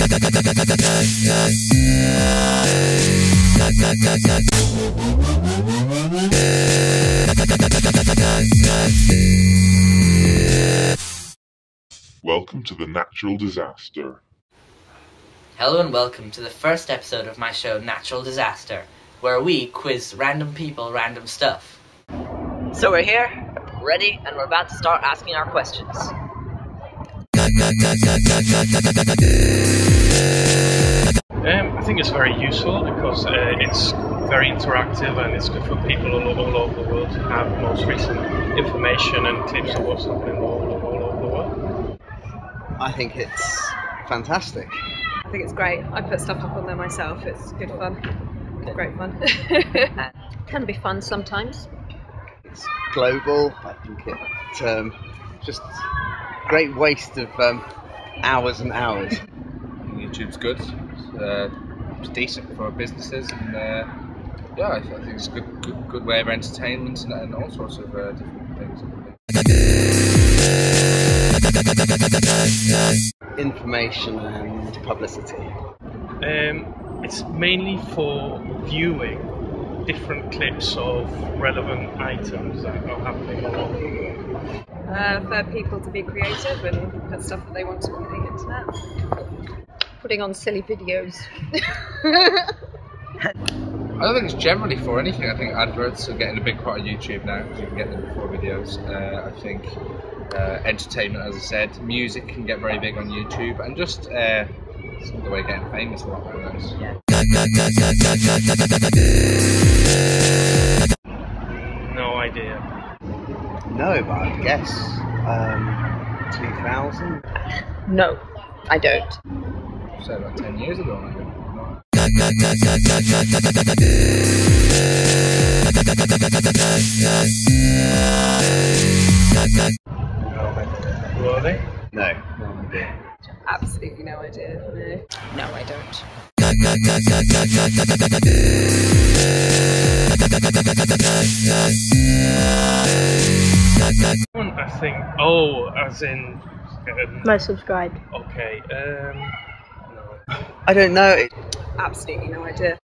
Welcome to the natural disaster. Hello and welcome to the first episode of my show Natural Disaster, where we quiz random people random stuff. So we're here, ready, and we're about to start asking our questions. Um, I think it's very useful because uh, it's very interactive and it's good for people all, all over the world to have most recent information and tips of what's happening all, all over the world. I think it's fantastic. I think it's great. I put stuff up on there myself. It's good fun. Great fun. Can be fun sometimes. It's global. I think it um, just great waste of um, hours and hours. YouTube's good. It's, uh, it's decent for businesses, and uh, yeah, I, I think it's a good, good, good way of entertainment and, and all sorts of uh, different things. Information and publicity. Um, it's mainly for viewing different clips of relevant items that are happening all over the world. Uh, for people to be creative and put stuff that they want to on the internet. Putting on silly videos. I don't think it's generally for anything. I think adverts are getting a big part of YouTube now because you can get them before videos. Uh, I think uh, entertainment, as I said, music can get very big on YouTube, and just uh, some of the way of getting famous a lot more nice. No idea. No, but I guess um, 2000. no, I don't. So about ten years ago, maybe. Were they? No, no idea. Absolutely no idea. No. No, I don't. One, I think. Oh, as in. Um, Most subscribed. okay. Um, no. I don't know. It, Absolutely no idea.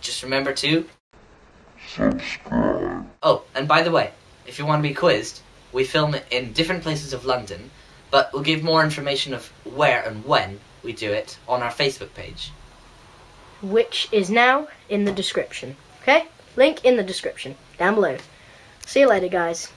Just remember to Oh, and by the way, if you want to be quizzed, we film it in different places of London, but we'll give more information of where and when we do it on our Facebook page. Which is now in the description. Okay? Link in the description down below. See you later, guys.